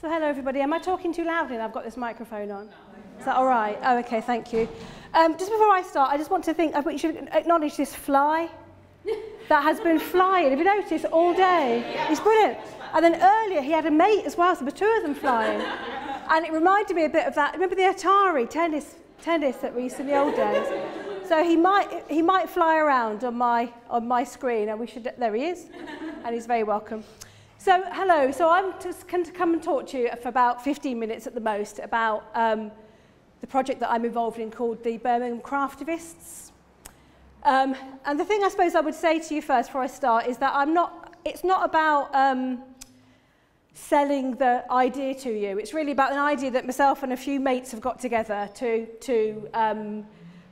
So hello everybody. Am I talking too loudly? and I've got this microphone on. Is that all right? Oh, okay, thank you. Um, just before I start, I just want to think, I should acknowledge this fly that has been flying. Have you noticed all day? It's brilliant. And then earlier he had a mate as well, so there were two of them flying. And it reminded me a bit of that. Remember the Atari tennis, tennis that we used in the old days? So he might, he might fly around on my, on my screen, and we should, there he is, and he's very welcome. So, hello. So I'm just going to come and talk to you for about 15 minutes at the most about um, the project that I'm involved in called the Birmingham Craftivists. Um, and the thing I suppose I would say to you first before I start is that I'm not, it's not about um, selling the idea to you. It's really about an idea that myself and a few mates have got together to, to, um,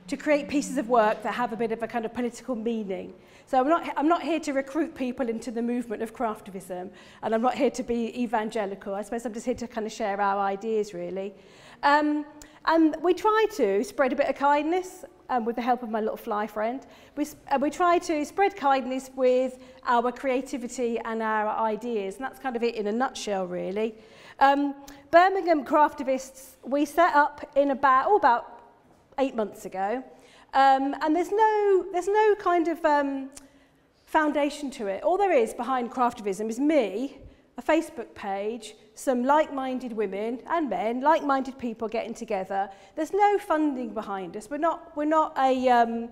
to create pieces of work that have a bit of a kind of political meaning. So I'm not, I'm not here to recruit people into the movement of craftivism, and I'm not here to be evangelical. I suppose I'm just here to kind of share our ideas, really. Um, and we try to spread a bit of kindness um, with the help of my little fly friend. We, uh, we try to spread kindness with our creativity and our ideas, and that's kind of it in a nutshell, really. Um, Birmingham Craftivists, we set up in about, oh, about eight months ago, Um, and there's no, there's no kind of um, foundation to it. All there is behind craftivism is me, a Facebook page, some like-minded women and men, like-minded people getting together. There's no funding behind us. We're not, we're not a, um,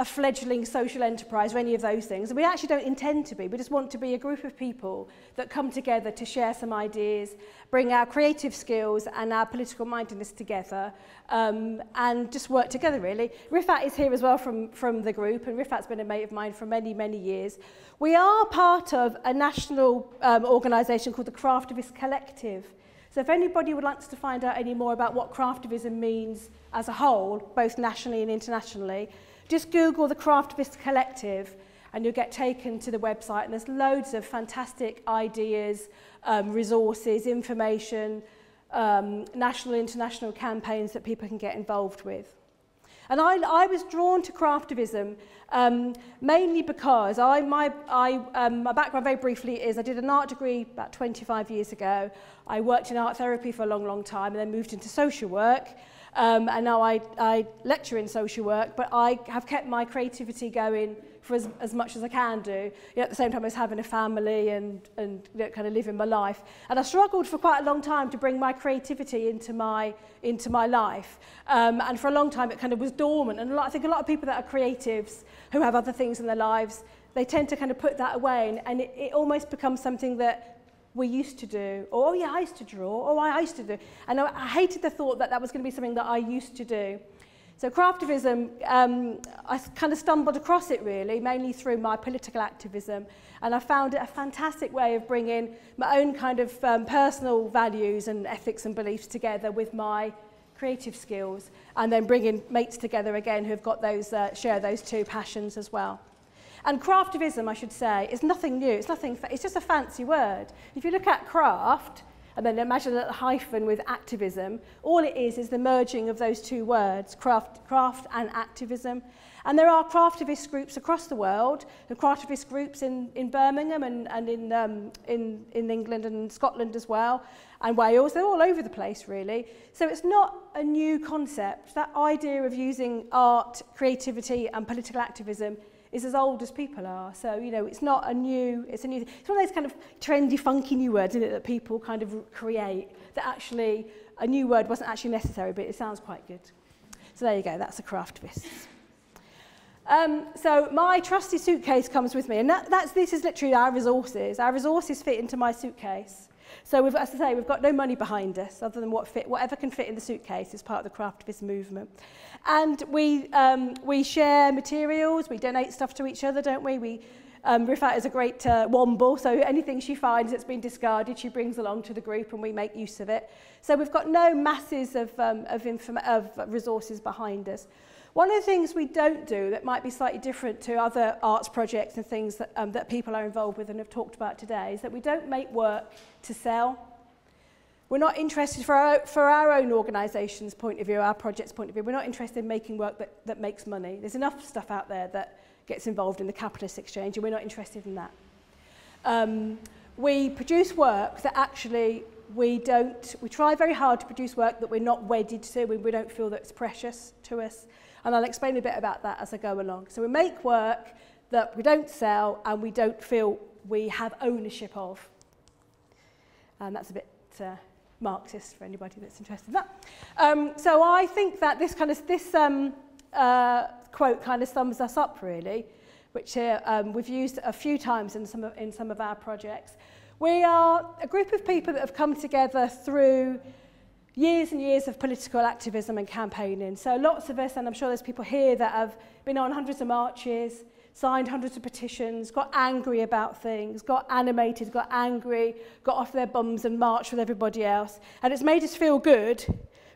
a fledgling social enterprise or any of those things. We actually don't intend to be. We just want to be a group of people that come together to share some ideas, bring our creative skills and our political mindedness together um, and just work together really. Rifat is here as well from, from the group and Rifat's been a mate of mine for many, many years. We are part of a national um, organisation called the Craftivist Collective. So if anybody would like to find out any more about what craftivism means as a whole, both nationally and internationally, Just Google the Craftivist Collective and you'll get taken to the website and there's loads of fantastic ideas, um, resources, information, um, national international campaigns that people can get involved with. And I, I was drawn to craftivism um, mainly because I, my, I, um, my background very briefly is I did an art degree about 25 years ago. I worked in art therapy for a long, long time and then moved into social work. Um, and now I, I lecture in social work, but I have kept my creativity going for as, as much as I can do, you know, at the same time as having a family and, and you know, kind of living my life. And I struggled for quite a long time to bring my creativity into my, into my life. Um, and for a long time it kind of was dormant. And a lot, I think a lot of people that are creatives who have other things in their lives, they tend to kind of put that away and, and it, it almost becomes something that we used to do, or oh yeah, I used to draw, oh I used to do. And I, I hated the thought that that was going to be something that I used to do. So craftivism, um, I kind of stumbled across it really, mainly through my political activism. And I found it a fantastic way of bringing my own kind of um, personal values and ethics and beliefs together with my creative skills and then bringing mates together again who've got those, uh, share those two passions as well. And craftivism, I should say, is nothing new. It's, nothing, it's just a fancy word. If you look at craft, and then imagine a hyphen with activism, all it is is the merging of those two words, craft, craft and activism. And there are craftivist groups across the world, and craftivist groups in, in Birmingham and, and in, um, in, in England and Scotland as well, and Wales. They're all over the place, really. So it's not a new concept. That idea of using art, creativity, and political activism is as old as people are. So, you know, it's not a new, it's a new, it's one of those kind of trendy, funky new words, isn't it, that people kind of create, that actually a new word wasn't actually necessary, but it sounds quite good. So there you go, that's a craftivist. Um, so my trusty suitcase comes with me, and that, that's, this is literally our resources. Our resources fit into my suitcase. So we've, as I say, we've got no money behind us other than what fit, whatever can fit in the suitcase is part of the craftivist movement. And we, um, we share materials, we donate stuff to each other, don't we? We Um, Rifat is a great uh, womble, so anything she finds that's been discarded, she brings along to the group and we make use of it. So we've got no masses of, um, of, of resources behind us. One of the things we don't do that might be slightly different to other arts projects and things that, um, that people are involved with and have talked about today is that we don't make work to sell. We're not interested, for our, for our own organisation's point of view, our project's point of view, we're not interested in making work that, that makes money. There's enough stuff out there that gets involved in the capitalist exchange and we're not interested in that. Um, we produce work that actually we don't, we try very hard to produce work that we're not wedded to, we, we don't feel that it's precious to us. And I'll explain a bit about that as I go along. So we make work that we don't sell and we don't feel we have ownership of. And that's a bit uh, Marxist for anybody that's interested in that. Um, so I think that this kind of this um, uh, quote kind of sums us up really, which uh, um, we've used a few times in some of, in some of our projects. We are a group of people that have come together through years and years of political activism and campaigning. So lots of us, and I'm sure there's people here that have been on hundreds of marches, signed hundreds of petitions, got angry about things, got animated, got angry, got off their bums and marched with everybody else. And it's made us feel good,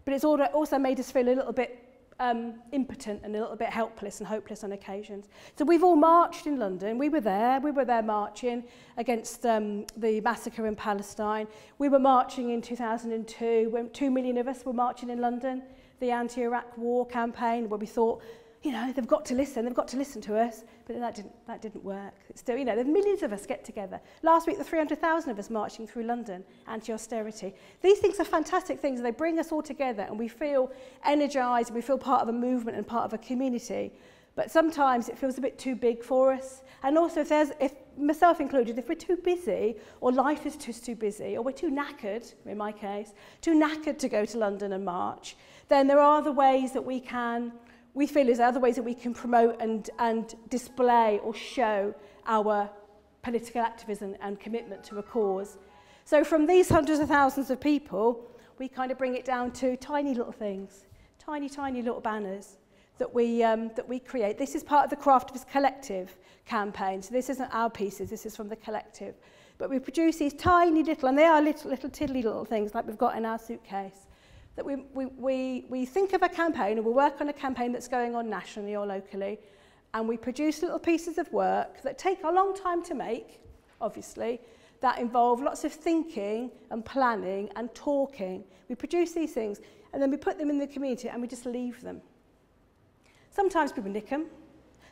but it's also made us feel a little bit um, impotent and a little bit helpless and hopeless on occasions. So we've all marched in London. We were there. We were there marching against um, the massacre in Palestine. We were marching in 2002 when two million of us were marching in London, the anti-Iraq war campaign where we thought you know, they've got to listen, they've got to listen to us, but that didn't, that didn't work. Still, you know, the millions of us get together. Last week, the 300,000 of us marching through London, anti-austerity. These things are fantastic things, they bring us all together, and we feel energised, we feel part of a movement and part of a community. But sometimes it feels a bit too big for us. And also, if there's, if myself included, if we're too busy, or life is just too busy, or we're too knackered, in my case, too knackered to go to London and march, then there are other ways that we can we feel is other ways that we can promote and, and display or show our political activism and commitment to a cause. So from these hundreds of thousands of people, we kind of bring it down to tiny little things, tiny, tiny little banners that we, um, that we create. This is part of the Craftivist Collective campaign. So this isn't our pieces, this is from the collective. But we produce these tiny little, and they are little, little tiddly little things like we've got in our suitcase that we, we, we, we think of a campaign and we work on a campaign that's going on nationally or locally and we produce little pieces of work that take a long time to make, obviously, that involve lots of thinking and planning and talking. We produce these things and then we put them in the community and we just leave them. Sometimes people nick them.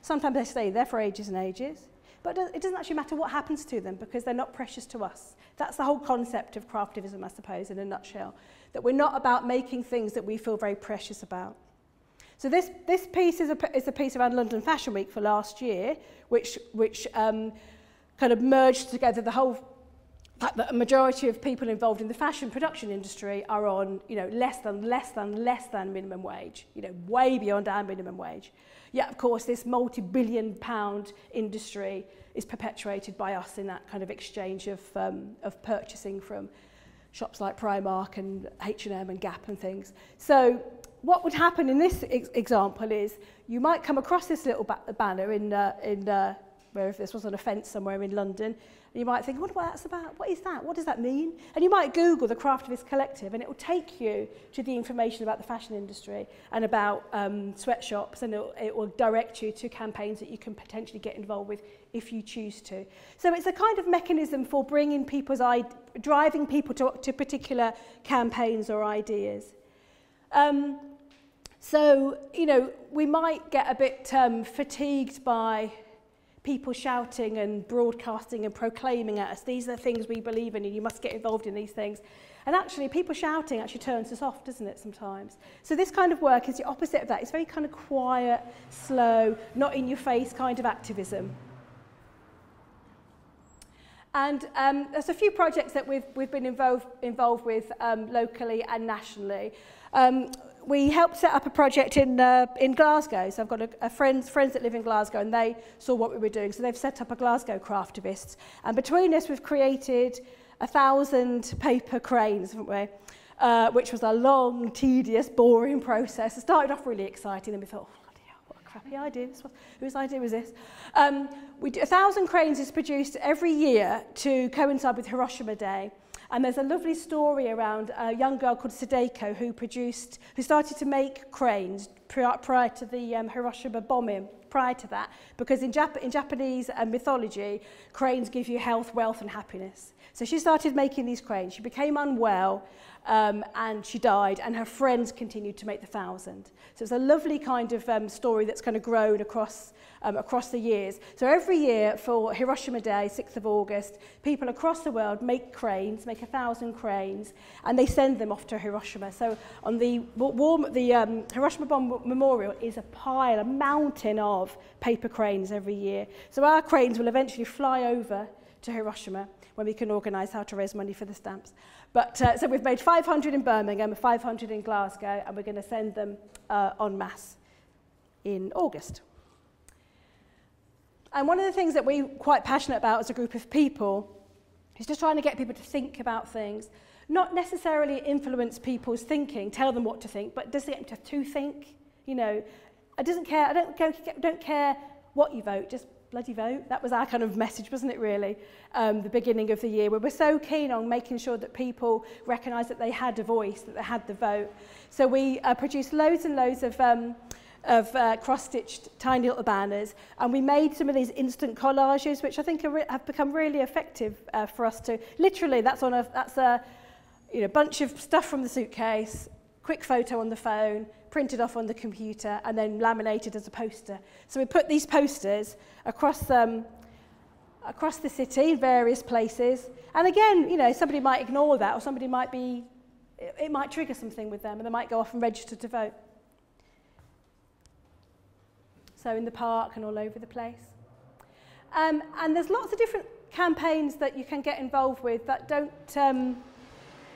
Sometimes they stay there for ages and ages. But it doesn't actually matter what happens to them because they're not precious to us. That's the whole concept of craftivism, I suppose, in a nutshell, that we're not about making things that we feel very precious about. So this, this piece is a, is a piece around London Fashion Week for last year, which, which um, kind of merged together the whole fact that a majority of people involved in the fashion production industry are on, you know, less than, less than, less than minimum wage, you know, way beyond our minimum wage. Yet, of course, this multi-billion pound industry is perpetuated by us in that kind of exchange of, um, of purchasing from shops like Primark and H&M and Gap and things. So what would happen in this ex example is you might come across this little ba banner in, uh, in uh, where if this was on a fence somewhere in London, you might think, I what that's about. What is that? What does that mean? And you might Google the Craftivist Collective and it will take you to the information about the fashion industry and about um, sweatshops and it will, it will direct you to campaigns that you can potentially get involved with if you choose to. So it's a kind of mechanism for bringing people's, driving people to, to particular campaigns or ideas. Um, so, you know, we might get a bit um, fatigued by people shouting and broadcasting and proclaiming at us, these are the things we believe in and you must get involved in these things. And actually, people shouting actually turns us off, doesn't it, sometimes? So this kind of work is the opposite of that. It's very kind of quiet, slow, not in your face kind of activism. And um, there's a few projects that we've, we've been involved, involved with um, locally and nationally. Um, we helped set up a project in, uh, in Glasgow. So I've got a, a friends, friends that live in Glasgow and they saw what we were doing. So they've set up a Glasgow Craftivists. And between us, we've created a thousand paper cranes, haven't we? Uh, which was a long, tedious, boring process. It started off really exciting, then we thought, oh, what a crappy idea. This was, whose idea was this? Um, we do, a thousand cranes is produced every year to coincide with Hiroshima Day. And there's a lovely story around a young girl called Sadeko who produced, who started to make cranes prior, prior to the um, Hiroshima bombing prior to that because in, Jap in Japanese uh, mythology cranes give you health wealth and happiness. So she started making these cranes. She became unwell um, and she died, and her friends continued to make the thousand. So it's a lovely kind of um, story that's kind of grown across, um, across the years. So every year for Hiroshima Day, 6th of August, people across the world make cranes, make a thousand cranes, and they send them off to Hiroshima. So on the, warm, the um, Hiroshima Bomb Memorial is a pile, a mountain of paper cranes every year. So our cranes will eventually fly over to Hiroshima when we can organise how to raise money for the stamps. But uh, so we've made 500 in Birmingham, 500 in Glasgow, and we're going to send them uh, en masse in August. And one of the things that we're quite passionate about as a group of people is just trying to get people to think about things, not necessarily influence people's thinking, tell them what to think, but just get them to, to think. You know, I doesn't care. I don't, don't care what you vote. Just bloody vote. That was our kind of message, wasn't it, really? Um, the beginning of the year, where we're so keen on making sure that people recognise that they had a voice, that they had the vote. So we uh, produced loads and loads of um, of uh, cross-stitched tiny little banners and we made some of these instant collages which I think have become really effective uh, for us to literally that's on a that's a you know bunch of stuff from the suitcase quick photo on the phone printed off on the computer, and then laminated as a poster. So we put these posters across um, across the city, in various places. And again, you know, somebody might ignore that, or somebody might be, it, it might trigger something with them, and they might go off and register to vote. So in the park and all over the place. Um, and there's lots of different campaigns that you can get involved with that don't um,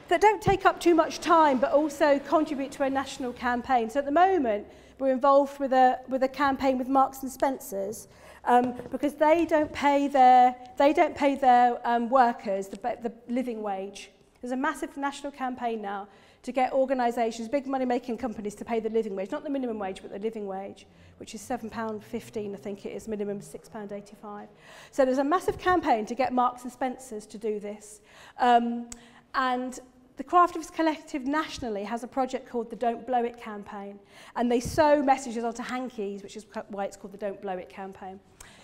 that don't take up too much time but also contribute to a national campaign. So at the moment, we're involved with a, with a campaign with Marks and Spencer's um, because they don't pay their, they don't pay their um, workers the, the living wage. There's a massive national campaign now to get organisations, big money-making companies, to pay the living wage, not the minimum wage, but the living wage, which is £7.15, I think it is, minimum £6.85. So there's a massive campaign to get Marks and Spencers to do this. Um, and The Crafters Collective nationally has a project called the Don't Blow It campaign, and they sew messages onto hankies, which is why it's called the Don't Blow It campaign.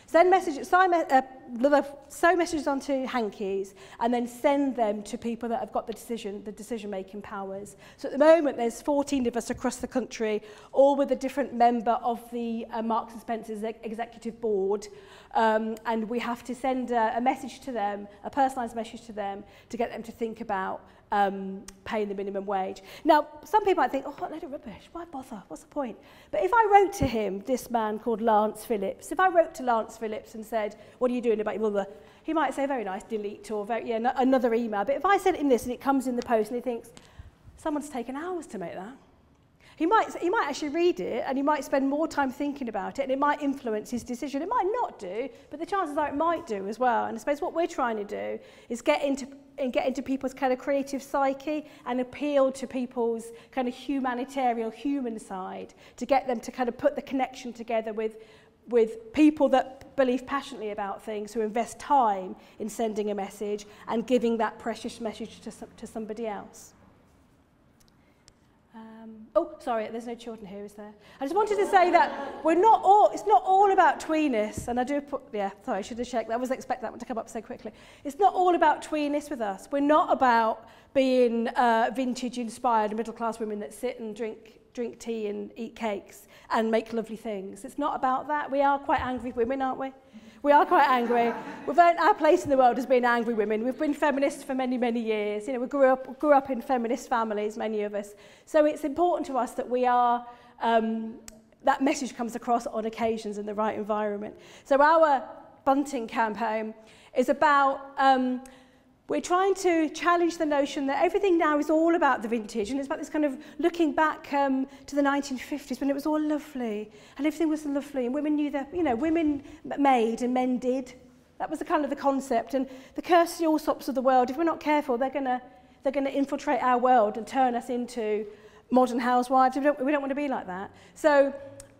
Send messages, message, uh, sew messages onto hankies and then send them to people that have got the decision, the decision-making powers. So at the moment, there's 14 of us across the country, all with a different member of the uh, Marks and Spencer's executive board. Um, and we have to send a, a message to them, a personalised message to them, to get them to think about um, paying the minimum wage. Now, some people might think, oh, let it rubbish. Why bother? What's the point? But if I wrote to him, this man called Lance Phillips, if I wrote to Lance Phillips and said, what are you doing about your mother? He might say, very nice, delete, or very, yeah, another email. But if I sent him this and it comes in the post and he thinks, someone's taken hours to make that, he might, he might actually read it and he might spend more time thinking about it and it might influence his decision. It might not do, but the chances are it might do as well. And I suppose what we're trying to do is get into and get into people's kind of creative psyche and appeal to people's kind of humanitarian, human side to get them to kind of put the connection together with, with people that believe passionately about things, who invest time in sending a message and giving that precious message to, to somebody else. Um, oh, sorry, there's no children here, is there? I just wanted to say that we're not all, it's not all about tweeness, and I do put, yeah, sorry, I should have checked. I wasn't expecting that one to come up so quickly. It's not all about tweeness with us. We're not about being uh, vintage-inspired middle-class women that sit and drink drink tea and eat cakes and make lovely things. It's not about that. We are quite angry women, aren't we? We are quite angry. We've earned our place in the world as being angry women. We've been feminists for many, many years. You know, we grew up, grew up in feminist families, many of us. So it's important to us that we are, um, that message comes across on occasions in the right environment. So our Bunting campaign is about um, We're trying to challenge the notion that everything now is all about the vintage and it's about this kind of looking back um, to the 1950s when it was all lovely and everything was lovely and women knew that, you know, women made and men did. That was the kind of the concept and the Kirsty Allsopps of the world, if we're not careful, they're going to they're going to infiltrate our world and turn us into modern housewives. We don't, we don't want to be like that. So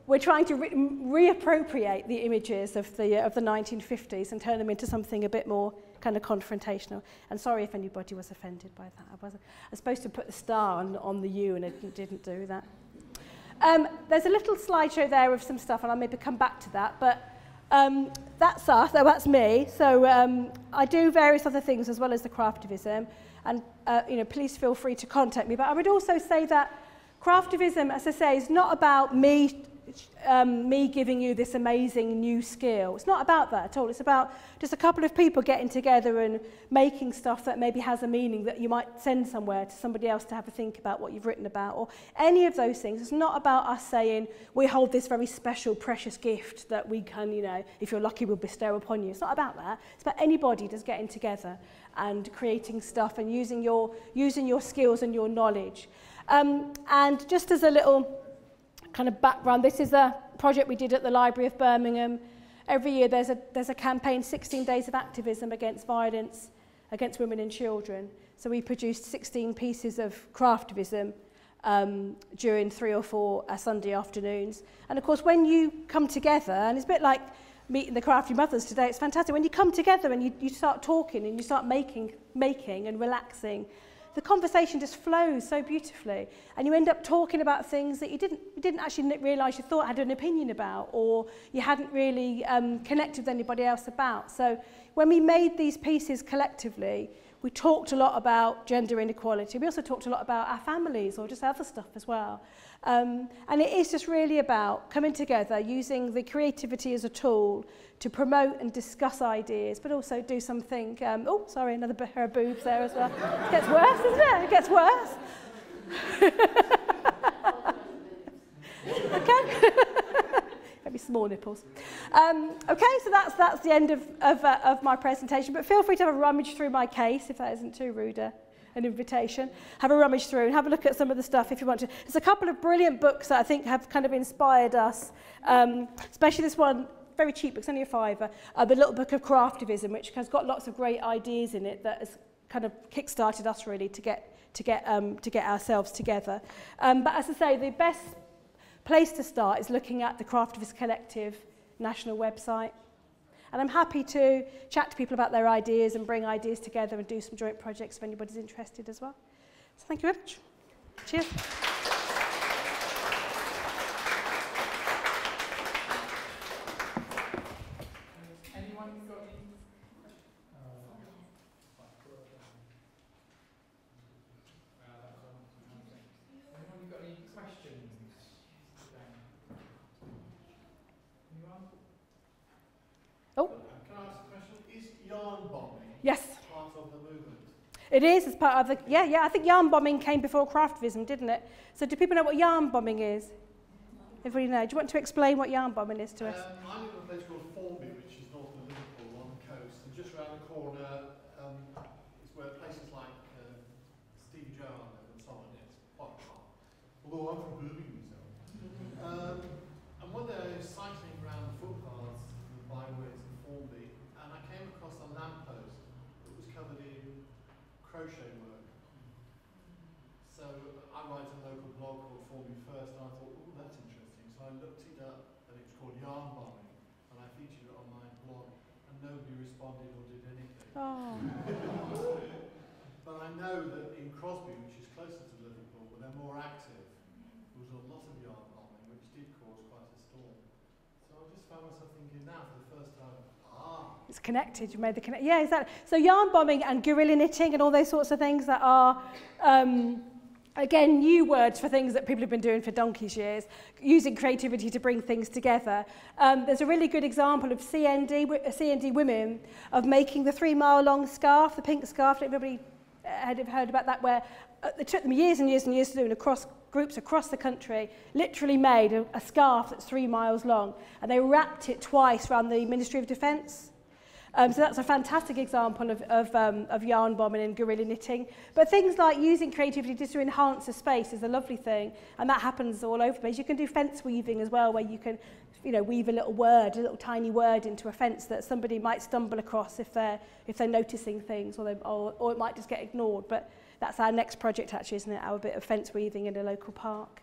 we're trying to re reappropriate the images of the, of the 1950s and turn them into something a bit more kind of confrontational. And sorry if anybody was offended by that. I wasn't. I was supposed to put the star on, on the U and it didn't do that. Um, there's a little slideshow there of some stuff, and I'll maybe come back to that. But um, that's us, that's me. So um, I do various other things as well as the craftivism. and uh, you know, please feel free to contact me. But I would also say that craftivism, as I say, is not about me um, me giving you this amazing new skill. It's not about that at all. It's about just a couple of people getting together and making stuff that maybe has a meaning that you might send somewhere to somebody else to have a think about what you've written about or any of those things. It's not about us saying we hold this very special, precious gift that we can, you know, if you're lucky, we'll bestow upon you. It's not about that. It's about anybody just getting together and creating stuff and using your, using your skills and your knowledge. Um, and just as a little kind of background, this is a project we did at the Library of Birmingham. Every year there's a, there's a campaign, 16 Days of Activism Against Violence Against Women and Children. So we produced 16 pieces of craftivism um, during three or four uh, Sunday afternoons. And of course, when you come together, and it's a bit like meeting the crafty mothers today, it's fantastic. When you come together and you, you start talking and you start making, making and relaxing, the conversation just flows so beautifully and you end up talking about things that you didn't, you didn't actually realise you thought had an opinion about or you hadn't really um, connected with anybody else about. So when we made these pieces collectively, we talked a lot about gender inequality. We also talked a lot about our families or just other stuff as well. Um, and it is just really about coming together, using the creativity as a tool to promote and discuss ideas, but also do something. Um, oh, sorry, another pair of boobs there as well. It gets worse, doesn't it? It gets worse. okay. Maybe small nipples. Um, okay, so that's, that's the end of, of, uh, of my presentation, but feel free to have a rummage through my case if that isn't too rude. An invitation. Have a rummage through and have a look at some of the stuff if you want to. There's a couple of brilliant books that I think have kind of inspired us, um, especially this one, very cheap, it's only a fiver, uh, the little book of craftivism, which has got lots of great ideas in it that has kind of kick-started us really to get to get um, to get ourselves together. Um, but as I say, the best place to start is looking at the Craftivist Collective national website. And I'm happy to chat to people about their ideas and bring ideas together and do some joint projects if anybody's interested as well. So thank you very much. Cheers. It is as part of the, yeah, yeah, I think yarn bombing came before craftivism, didn't it? So do people know what yarn bombing is? Everybody know. Do you want to explain what yarn bombing is to us? Um, I live in a place called Formby, which is north of Liverpool on the coast, and just around the corner um, is where places like uh, Stevie Joe and so on. Far. Although I'm from Birmingham myself. um, and one day I was cycling around the footpaths and the byways in Formby, and I came across a lamppost that was covered in crochet work. So I write a local blog called For Me First, and I thought, oh, that's interesting. So I looked it up, and it was called Yarn Bombing, and I featured it on my blog, and nobody responded or did anything. Oh. but I know that in Crosby, which is closer to Liverpool, where they're more active, there was a lot of yarn bombing, which did cause quite a storm. So I just found myself thinking now, for the first time, ah. it's connected. You made the connection. Yeah, exactly. So yarn bombing and guerrilla knitting and all those sorts of things that are, um, again, new words for things that people have been doing for donkey's years, using creativity to bring things together. Um, there's a really good example of CND, uh, CND women of making the three mile long scarf, the pink scarf that everybody uh, had heard about that, where uh, it took them years and years and years to do and across groups across the country literally made a, a scarf that's three miles long and they wrapped it twice around the Ministry of Defence Um, so that's a fantastic example of, of, um, of yarn bombing and guerrilla knitting. But things like using creativity just to enhance a space is a lovely thing, and that happens all over the place. You can do fence weaving as well, where you can you know, weave a little word, a little tiny word into a fence that somebody might stumble across if they're, if they're noticing things, or, they, or, or it might just get ignored. But that's our next project, actually, isn't it? Our bit of fence weaving in a local park.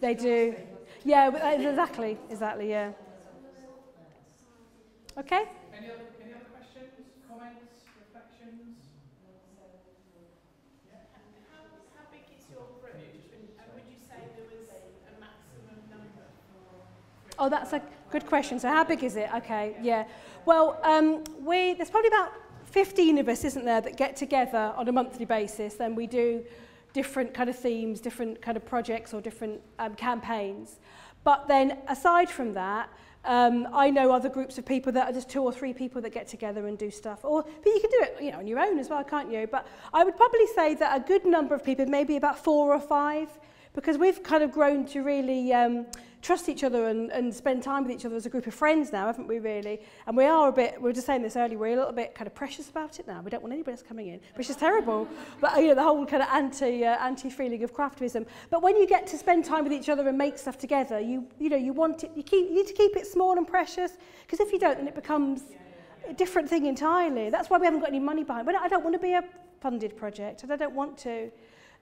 They do. Yeah, uh, exactly, exactly, yeah. Okay? Any other, any other questions, comments, reflections? How, how big is your group? And, and would you say there was a maximum number? Oh, that's a good question. So how big is it? Okay, yeah. Well, um, we there's probably about 15 of us, isn't there, that get together on a monthly basis. Then we do different kind of themes, different kind of projects or different um, campaigns. But then aside from that, um, I know other groups of people that are just two or three people that get together and do stuff. Or but you can do it, you know, on your own as well, can't you? But I would probably say that a good number of people, maybe about four or five, because we've kind of grown to really um, trust each other and, and spend time with each other as a group of friends now, haven't we really? And we are a bit, we were just saying this earlier, we're a little bit kind of precious about it now. We don't want anybody else coming in, which is terrible. but, you know, the whole kind of anti, uh, anti-feeling of craftivism. But when you get to spend time with each other and make stuff together, you, you know, you want it, you, keep, you need to keep it small and precious, because if you don't, then it becomes a different thing entirely. That's why we haven't got any money behind. But I don't want to be a funded project, and I don't want to.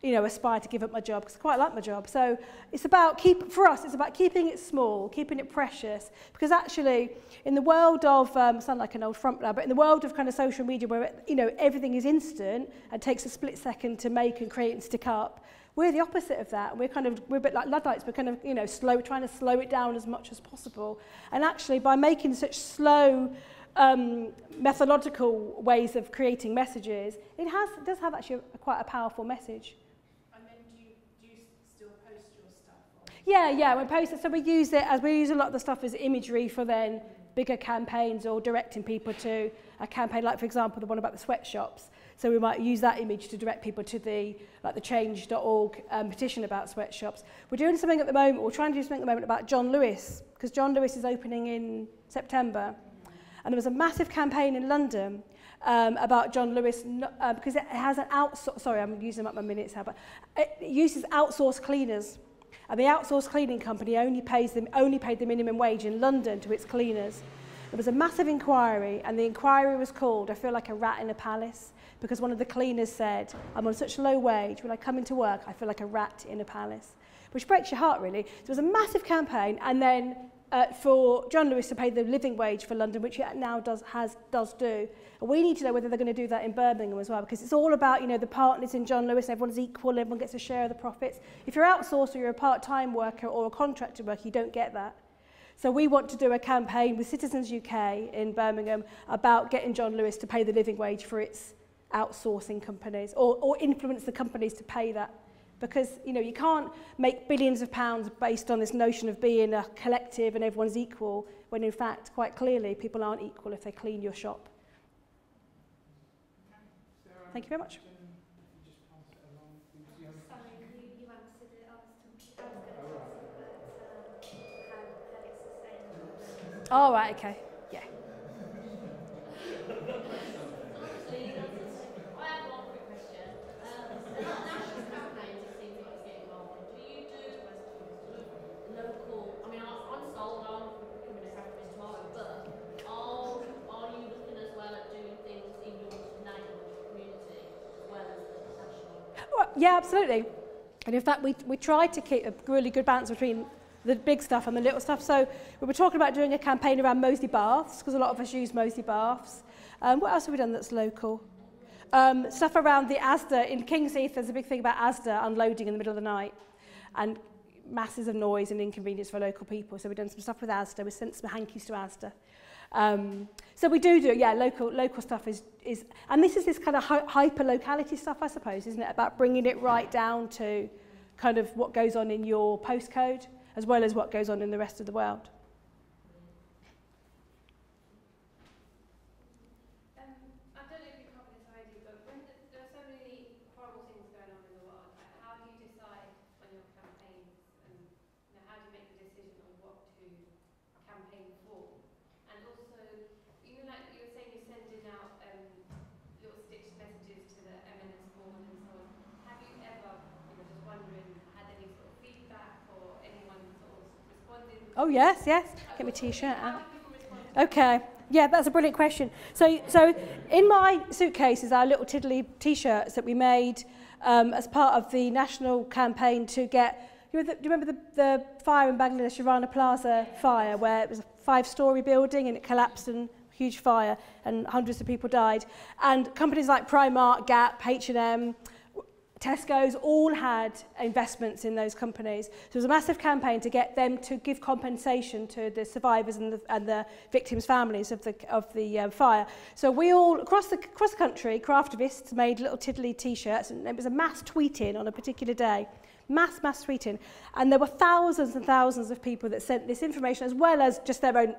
You know, aspire to give up my job because I quite like my job. So it's about keep for us. It's about keeping it small, keeping it precious. Because actually, in the world of um, sound like an old front now, but in the world of kind of social media where you know everything is instant and takes a split second to make and create and stick up. We're the opposite of that. We're kind of we're a bit like Luddites. We're kind of you know slow, trying to slow it down as much as possible. And actually, by making such slow um, methodological ways of creating messages, it has does have actually a, quite a powerful message. And then do you, do you still post your stuff on? Yeah, yeah, we post it. So we use it as we use a lot of the stuff as imagery for then bigger campaigns or directing people to a campaign, like for example the one about the sweatshops. So we might use that image to direct people to the like the change.org um, petition about sweatshops. We're doing something at the moment, we're trying to do something at the moment about John Lewis, because John Lewis is opening in September. And there was a massive campaign in London um, about John Lewis uh, because it has an outsource. Sorry, I'm using up my minutes now, but it uses outsourced cleaners. And the outsourced cleaning company only, pays them, only paid the minimum wage in London to its cleaners. There was a massive inquiry, and the inquiry was called, I feel like a rat in a palace, because one of the cleaners said, I'm on such a low wage, when I come into work, I feel like a rat in a palace. Which breaks your heart, really. So there was a massive campaign, and then uh, for John Lewis to pay the living wage for London, which it now does has does do. And we need to know whether they're going to do that in Birmingham as well, because it's all about you know the partners in John Lewis. Everyone's equal. Everyone gets a share of the profits. If you're outsourced or you're a part-time worker or a contractor worker, you don't get that. So we want to do a campaign with Citizens UK in Birmingham about getting John Lewis to pay the living wage for its outsourcing companies or, or influence the companies to pay that because you know you can't make billions of pounds based on this notion of being a collective and everyone's equal when in fact quite clearly people aren't equal if they clean your shop. Thank you very much. All right, okay. Yeah. I have one quick question. Um, lot of national campaigns it seems like it's getting involved in. Do you do local? I mean, I- I'm sold on becoming a craftist tomorrow, but are are you looking as well at doing things in your neighbourhood community as well as the national? Well, yeah, absolutely. And in fact, we, we tried to keep a really good balance between the big stuff and the little stuff. So we were talking about doing a campaign around Moseley Baths, because a lot of us use Moseley Baths. Um, what else have we done that's local? Um, stuff around the Asda. In King's Heath, there's a big thing about Asda unloading in the middle of the night. And masses of noise and inconvenience for local people. So we've done some stuff with Asda. We sent some hankies to Asda. Um, so we do do yeah, local, local stuff is, is, and this is this kind of hy- hyper-locality stuff, I suppose, isn't it? About bringing it right down to kind of what goes on in your postcode, as well as what goes on in the rest of the world. Um, I don't know if you covered this already, but when th- there are so many horrible things going on in the world, like how do you decide on your campaigns and you know, how do you make the decision on what to campaign for? And also, you know, like you were saying, you're sending out um, little stitched messages to the M&S board and so on. Have you ever, you know, just wondering, had any sort of feedback Oh yes, yes. Get my t-shirt out. Okay. Yeah, that's a brilliant question. So, so in my suitcases are little tiddly t-shirts that we made um, as part of the national campaign to get. You remember the, do you remember the, the fire in Bangladesh, Rana Plaza fire, where it was a five-story building and it collapsed and huge fire and hundreds of people died. And companies like Primark, Gap, H&M, Tesco's all had investments in those companies. So it was a massive campaign to get them to give compensation to the survivors and the, and the victims' families of the, of the uh, fire. So we all, across the, across the country, craftivists made little tiddly t-shirts and it was a mass tweeting on a particular day. Mass, mass tweeting. And there were thousands and thousands of people that sent this information as well as just their own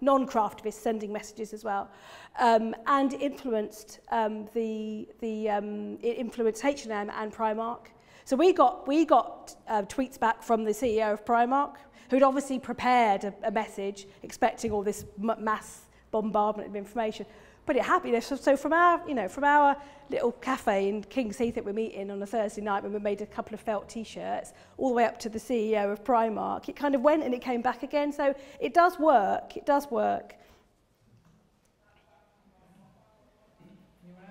non-craftivists sending messages as well, um, and influenced um, the the um, it influenced H&M and Primark. So we got we got uh, tweets back from the CEO of Primark, who'd obviously prepared a, a message expecting all this mass bombardment of information. But it happened. So, so from our, you know, from our little cafe in King's Heath that we're meeting on a Thursday night when we made a couple of felt t-shirts, all the way up to the CEO of Primark, it kind of went and it came back again. So it does work. It does work. No?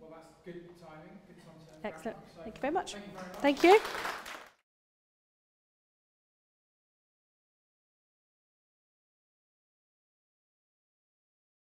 Well, good timing. Good Excellent. wrap up. So Thank you very much. Thank you very much. Thank you.